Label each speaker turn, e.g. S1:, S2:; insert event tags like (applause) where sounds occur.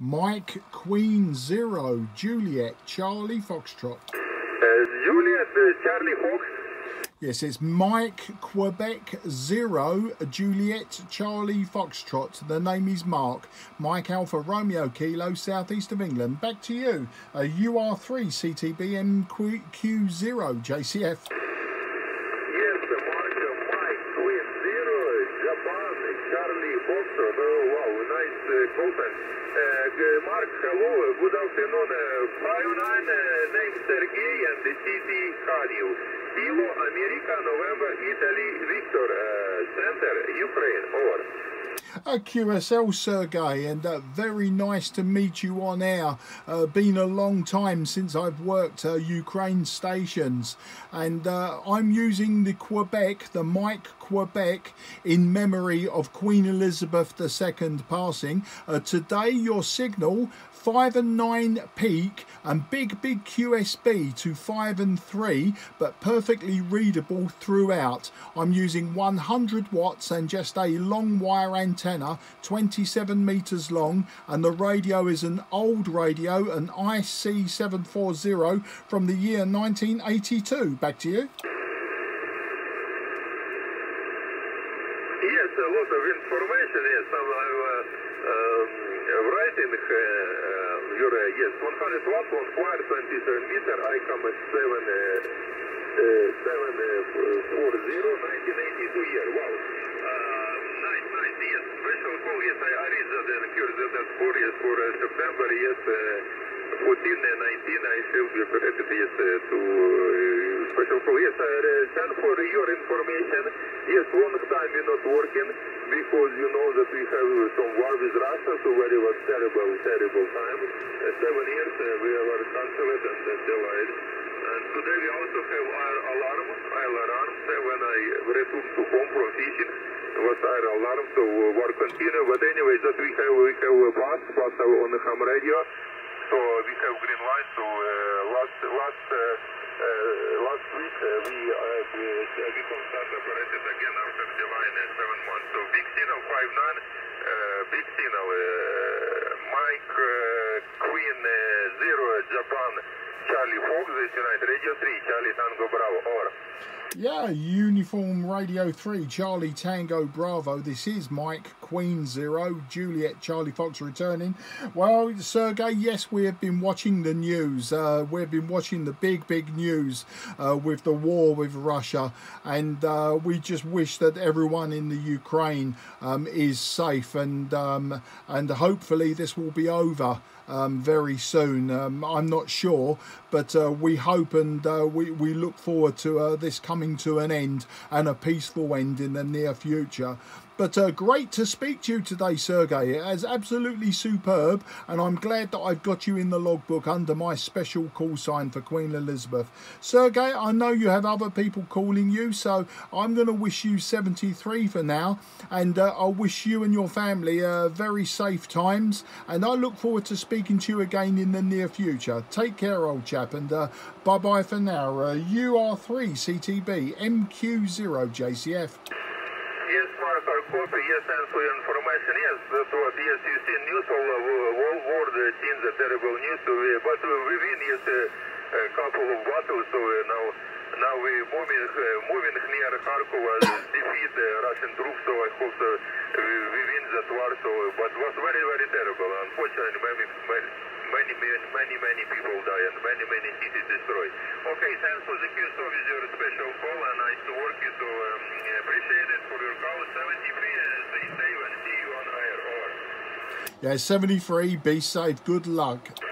S1: Mike Queen Zero Juliet Charlie Foxtrot.
S2: Uh, Juliet uh, Charlie Fox.
S1: Yes, it's Mike Quebec Zero Juliet Charlie Foxtrot. The name is Mark. Mike Alpha Romeo Kilo, southeast of England. Back to you. Uh, UR3 CTB MQ0 JCF.
S2: Yes, Mark uh, Mike Queen Zero Japan Foxtrot. Oh wow, nice uh. Uh, Mark, hello, good afternoon. Uh, 59, uh, name Sergey and the city Kharkiv. Kilo, America, November, Italy, Victor, uh, Center, Ukraine, over.
S1: Uh, QSL Sergey, and uh, very nice to meet you on air. Uh, been a long time since I've worked uh, Ukraine stations, and uh, I'm using the Quebec, the Mike Quebec, in memory of Queen Elizabeth II passing. Uh, today, your signal 5 and 9 peak and big big QSB to 5 and 3 but perfectly readable throughout. I'm using 100 watts and just a long wire antenna 27 meters long and the radio is an old radio an IC740 from the year 1982. Back to you.
S2: Yes, a lot of information. Yes, I'm uh, um, writing. Uh, uh, your uh, yes, 100 watt on wire, 27 meter. I come at 7 uh, uh, 7 uh, 40, 1982 year. Wow. Uh, nice, nice. Yes, I, read that and curious that for yes for uh, September. Yes. Uh, 14 and 19, I shall be operated yes, uh, to uh, special call. Yes, uh, send for your information. Yes, long time you're not working because you know that we have some war with Russia, so very was terrible, terrible time. Uh, seven years uh, we were cancelled and uh, delayed. And today we also have our alarm, our alarm uh, when I returned to home from fishing was our alarm, so uh, war continue. But anyway, that we have we have a bus, bus on the ham radio. So we have green light. So uh, last last uh, uh, last week uh, we uh, become operated again after July uh, seven months. So big signal five nine, big signal. Mike Queen zero Japan Charlie Fox, Radio three Charlie Tango Bravo.
S1: Yeah, Uniform Radio 3, Charlie Tango Bravo. This is Mike Queen Zero, Juliet Charlie Fox returning. Well, Sergey, yes, we have been watching the news. Uh, we've been watching the big, big news uh, with the war with Russia, and uh, we just wish that everyone in the Ukraine um, is safe, and um, and hopefully this will be over um, very soon. Um, I'm not sure, but uh, we hope and uh, we, we look forward to uh, this coming to an end and a peaceful end in the near future. But uh, great to speak to you today, Sergey. It is absolutely superb, and I'm glad that I've got you in the logbook under my special call sign for Queen Elizabeth. Sergey, I know you have other people calling you, so I'm going to wish you 73 for now, and uh, I'll wish you and your family uh, very safe times, and I look forward to speaking to you again in the near future. Take care, old chap, and uh, bye bye for now. Uh, UR3 CTB MQ0 JCF.
S2: Yes, Mark, copy, yes, and for your information, yes, that what, yes, you see news all, uh, all world uh, seen the terrible news, so we, but uh, we win, yes, uh, a couple of battles, so uh, now, now we moving, uh, moving near Kharkov, uh, (coughs) defeat uh, Russian troops, so I hope uh, we, we win that war, so, uh, but was very, very terrible, unfortunately, many, many, many, many, many people die and many, many cities destroyed. Okay, thanks for the Q service, your special call, and nice to work you, so um, appreciate it for your call. 73, uh, stay safe and see you on air.
S1: Yeah, 73, be safe, good luck.